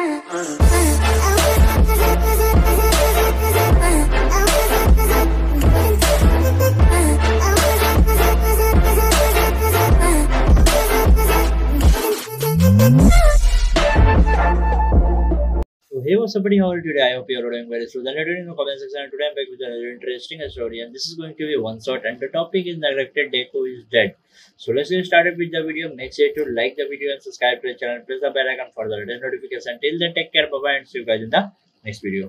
So hey, what's up, buddy? How are you today? I hope you're doing very well. Then in the comment section, and today I'm back with another interesting story, and this is going to be one shot, and the topic is neglected Deku is dead. So let's get started with the video. Make sure to like the video and subscribe to the channel. Press the bell icon for the latest notification. Till then, take care, bye bye, and see you guys in the next video.